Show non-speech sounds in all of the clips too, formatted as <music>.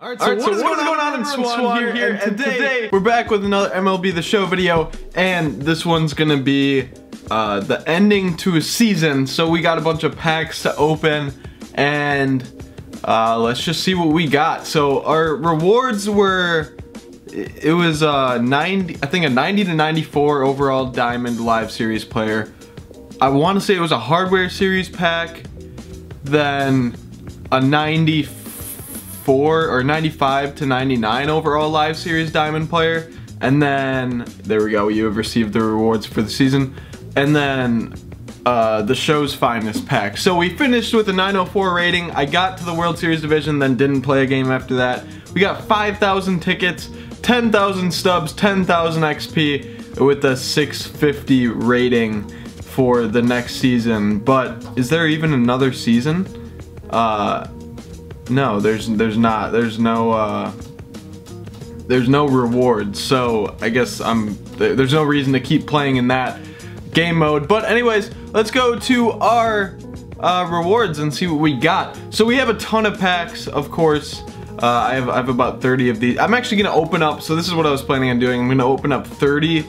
Alright, so, All right, so what is going on in Swan, Swan here, here, and, today, today, we're back with another MLB The Show video, and this one's gonna be uh, the ending to a season, so we got a bunch of packs to open, and uh, let's just see what we got. So our rewards were, it was uh, 90, I think a 90 to 94 overall Diamond Live Series player. I want to say it was a Hardware Series pack, then a 94 94 or 95 to 99 overall live series diamond player. And then, there we go, you have received the rewards for the season. And then uh, the show's finest pack. So we finished with a 904 rating. I got to the World Series division, then didn't play a game after that. We got 5,000 tickets, 10,000 stubs, 10,000 XP with a 650 rating for the next season. But is there even another season? Uh, no, there's there's not. There's no uh, there's no rewards. So I guess I'm there's no reason to keep playing in that game mode. But anyways, let's go to our uh, rewards and see what we got. So we have a ton of packs, of course. Uh, I, have, I have about 30 of these. I'm actually going to open up, so this is what I was planning on doing. I'm going to open up 30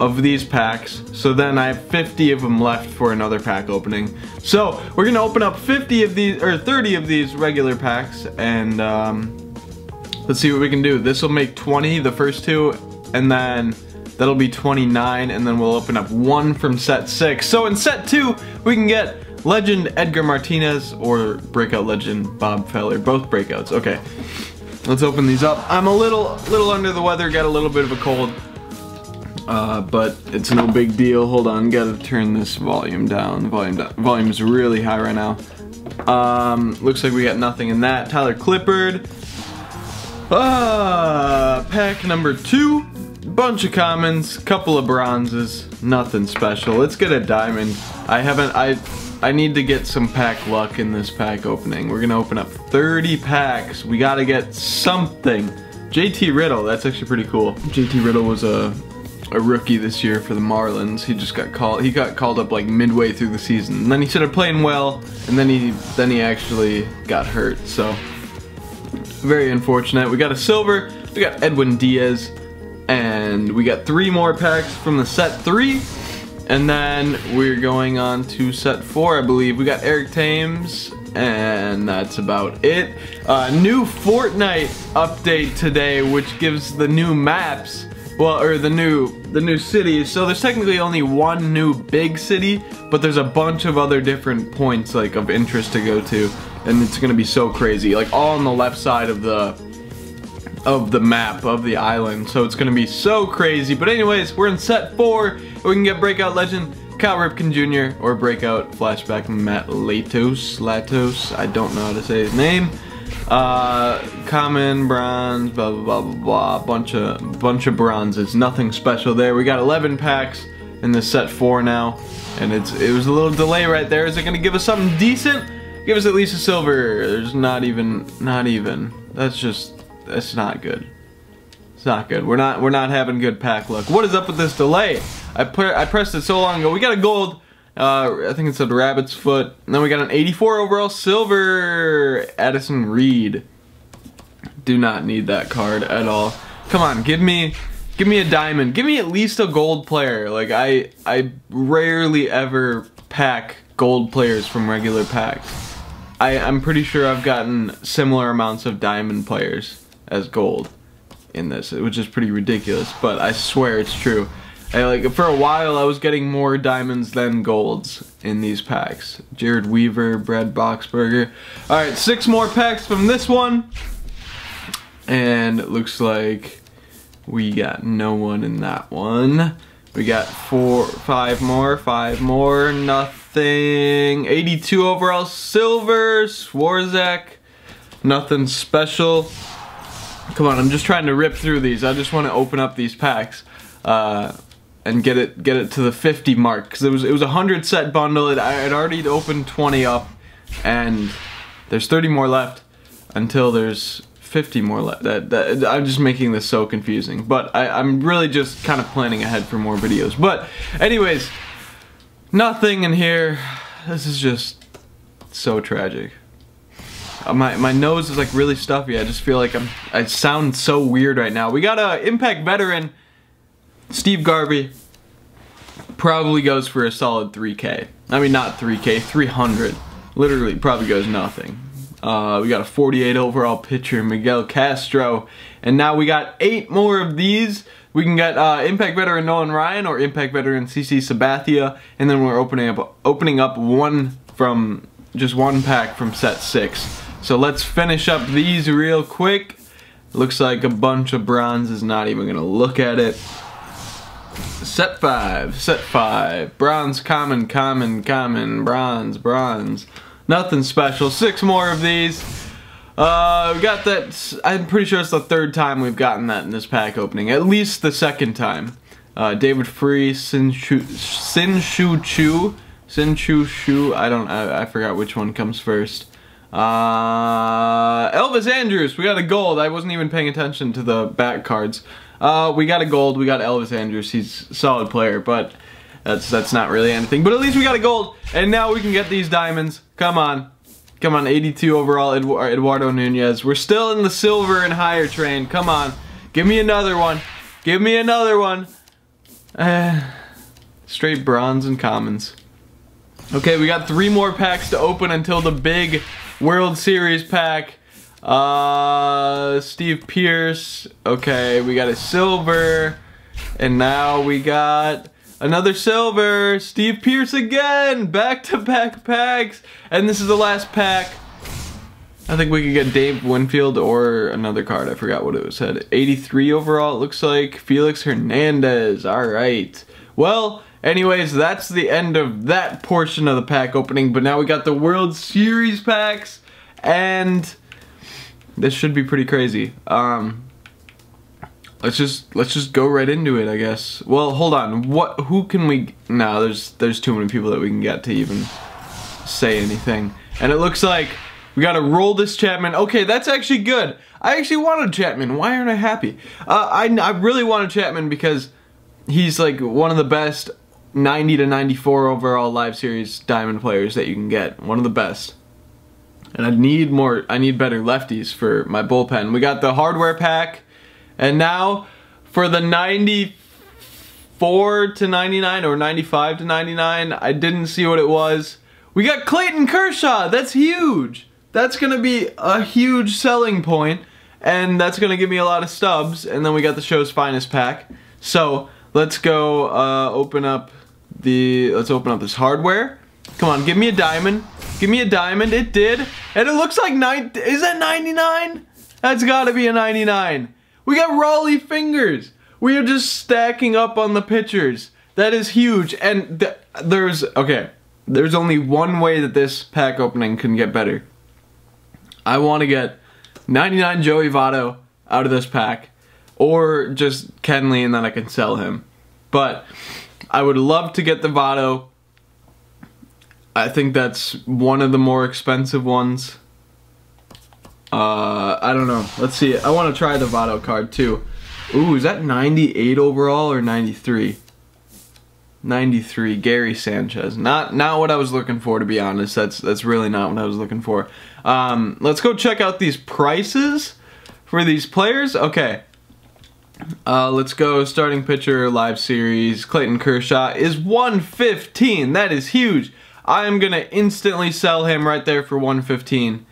of these packs. So then I have 50 of them left for another pack opening. So we're gonna open up 50 of these, or 30 of these regular packs and um, let's see what we can do. This will make 20, the first two, and then that'll be 29 and then we'll open up one from set six. So in set two, we can get Legend Edgar Martinez or Breakout Legend Bob Feller, both breakouts. Okay, let's open these up. I'm a little, little under the weather, got a little bit of a cold. Uh, but it's no big deal. Hold on, gotta turn this volume down. Volume down. Volume's really high right now. Um, looks like we got nothing in that. Tyler Clippard. Ah, pack number two. Bunch of commons, couple of bronzes, nothing special. Let's get a diamond. I haven't, I, I need to get some pack luck in this pack opening. We're gonna open up 30 packs. We gotta get something. JT Riddle, that's actually pretty cool. JT Riddle was a a rookie this year for the Marlins. He just got called. He got called up like midway through the season. And then he started playing well, and then he then he actually got hurt. So very unfortunate. We got a silver. We got Edwin Diaz, and we got three more packs from the set three. And then we're going on to set four, I believe. We got Eric Thames, and that's about it. Uh, new Fortnite update today, which gives the new maps well, or the new the new cities. So there's technically only one new big city, but there's a bunch of other different points like of interest to go to, and it's gonna be so crazy. Like all on the left side of the of the map of the island. So it's gonna be so crazy. But anyways, we're in set four. We can get Breakout Legend, Cal Ripken Jr. or Breakout Flashback Matt Latos. Latos. I don't know how to say his name. Uh, common, bronze, blah, blah, blah, blah, blah, bunch of, bunch of bronzes, nothing special there. We got 11 packs in this set four now, and it's it was a little delay right there. Is it gonna give us something decent? Give us at least a silver. There's not even, not even. That's just, that's not good. It's not good. We're not, we're not having good pack luck. What is up with this delay? I put, I pressed it so long ago. We got a gold. Uh, I think it said Rabbit's Foot. And then we got an 84 overall silver Addison Reed. Do not need that card at all. Come on, give me give me a diamond. Give me at least a gold player. Like I I rarely ever pack gold players from regular packs. I, I'm pretty sure I've gotten similar amounts of diamond players as gold in this, which is pretty ridiculous, but I swear it's true. I, like for a while I was getting more diamonds than golds in these packs. Jered Weaver, Brad Boxberger. Alright, six more packs from this one. And it looks like we got no one in that one. We got four, five more, five more, nothing. 82 overall silver, Swarzak, nothing special. Come on, I'm just trying to rip through these. I just want to open up these packs. Uh, and get it get it to the 50 mark because it was it was a hundred set bundle. It, I had already opened 20 up, and there's 30 more left until there's 50 more left. That, that I'm just making this so confusing, but I, I'm really just kind of planning ahead for more videos. But anyways, nothing in here. This is just so tragic. Uh, my, my nose is like really stuffy. I just feel like I'm, I sound so weird right now. We got a Impact veteran, Steve Garvey. Probably goes for a solid 3K. I mean, not 3K, 300. Literally, probably goes nothing. Uh, we got a 48 overall pitcher, Miguel Castro. And now we got eight more of these. We can get uh, Impact veteran Nolan Ryan or Impact veteran CC Sabathia, and then we're opening up opening up one from just one pack from set six. So let's finish up these real quick. Looks like a bunch of bronze is not even gonna look at it. Set five, set five, bronze, common, common, common, bronze, bronze. Nothing special. Six more of these. Uh, we got that. I'm pretty sure it's the third time we've gotten that in this pack opening. At least the second time. Uh, David Freese, Sin Shu, Sin Shu Chu, Sin Chu Shu. I don't. I, I forgot which one comes first. Uh, Elvis Andrus. We got a gold. I wasn't even paying attention to the back cards. Uh, we got a gold. We got Elvis Andrus. He's a solid player, but that's that's not really anything. But at least we got a gold, and now we can get these diamonds. Come on. Come on, 82 overall, Eduardo Nunez. We're still in the silver and higher train. Come on. Give me another one. Give me another one. Uh, straight bronze and commons. Okay, we got three more packs to open until the big World Series pack. Uh, Steve Pearce. Okay, we got a silver. And now we got Another silver. Steve Pearce again. Back to back packs. And this is the last pack. I think we could get Dave Winfield or another card. I forgot what it was said. 83 overall, it looks like. Felix Hernandez. All right. Well, anyways, that's the end of that portion of the pack opening. But now we got the World Series packs. And this should be pretty crazy. Um, let's just let's just go right into it, I guess. Well, hold on. What? Who can we? No, there's there's too many people that we can get to even say anything. And it looks like we got Aroldis Chapman. Okay, that's actually good. I actually wanted Chapman. Why aren't I happy? Uh, I I really wanted Chapman because he's like one of the best 90 to 94 overall live series diamond players that you can get. One of the best. And I need more, I need better lefties for my bullpen. We got the hardware pack, and now for the 94 to 99 or 95 to 99, I didn't see what it was. We got Clayton Kershaw. That's huge. That's to be a huge selling point and that's to give me a lot of stubs and then we got the show's finest pack. So, let's go uh, open up the let's open up this hardware. Come on, give me a diamond. Give me a diamond. It did. And it looks like nine is that 99? That's got to be a 99. We got Rollie Fingers. We are just stacking up on the pitchers. That is huge. And th there's, okay, there's only one way that this pack opening can get better. I want to get 99 Joey Votto out of this pack. Or just Kenley and then I can sell him. But I would love to get the Votto. I think that's one of the more expensive ones. Uh, I don't know. Let's see. I want to try the Votto card too. Ooh, is that 98 overall or 93? 93, Gary Sanchez. Not not what I was looking for, to be honest. That's that's really not what I was looking for. Um, let's go check out these prices for these players. Okay. Uh, let's go. Starting pitcher, live series. Clayton Kershaw is 115. That is huge. I am gonna instantly sell him right there for 115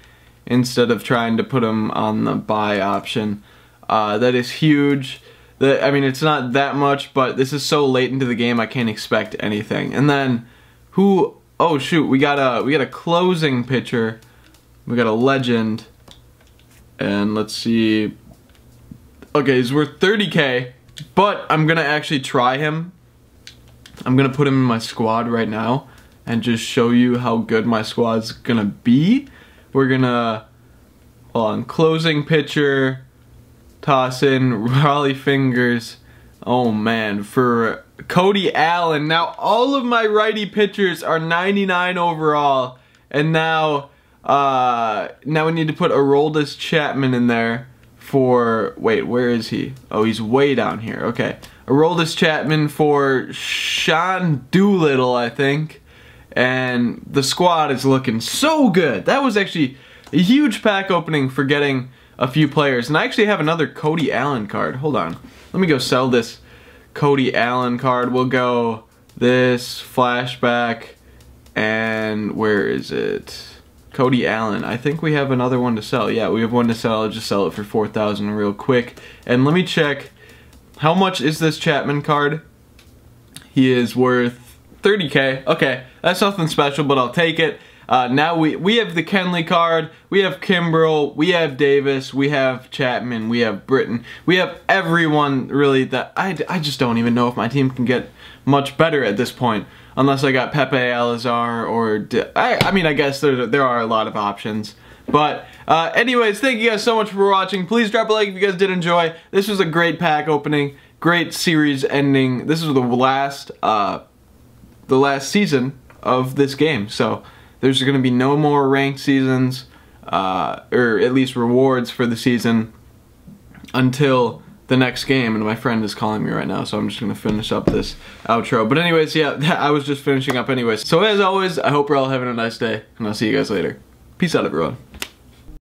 instead of trying to put him on the buy option. Uh, that is huge. That I mean, it's not that much, but this is so late into the game, I can't expect anything. And then, who? Oh shoot, we got a we got a closing pitcher. We got a legend. And let's see. Okay, he's worth 30k, but I'm gonna actually try him. I'm gonna put him in my squad right now and just show you how good my squad's gonna be. We're gonna, hold on, closing pitcher, toss in <laughs> Rollie Fingers. Oh man, for Cody Allen. Now all of my righty pitchers are 99 overall. And now, uh, now we need to put Aroldis Chapman in there for, wait, where is he? Oh, he's way down here. Okay. Aroldis Chapman for Sean Doolittle, I think and the squad is looking so good. That was actually, a huge pack opening for getting a few players. And I actually have another Cody Allen card. Hold on. Let me go sell this Cody Allen card. We'll go this flashback and where is it? Cody Allen. I think we have another one to sell. Yeah, we have one to sell. I'll just sell it for 4000 real quick. And let me check how much is this Chapman card? He is worth 30k. Okay, that's nothing special, but I'll take it. Uh, now we, we have the Kenley card, we have Kimbrel, we have Davis, we have Chapman, we have Britton. We have everyone really that I, I just don't even know if my team can get much better at this point. Unless I got Pepe Alazar or... I, I mean, I guess there, there are a lot of options. But uh, anyways, thank you guys so much for watching. Please drop a like if you guys did enjoy. This was a great pack opening, great series ending. This was the last, uh, the last season of this game. So there's going to be no more ranked seasons, uh, or at least rewards for the season until the next game. And my friend is calling me right now, so I'm just going to finish up this outro. But anyways, yeah, <laughs> I was just finishing up anyways. So as always, I hope you're all having a nice day, and I'll see you guys later. Peace out, everyone.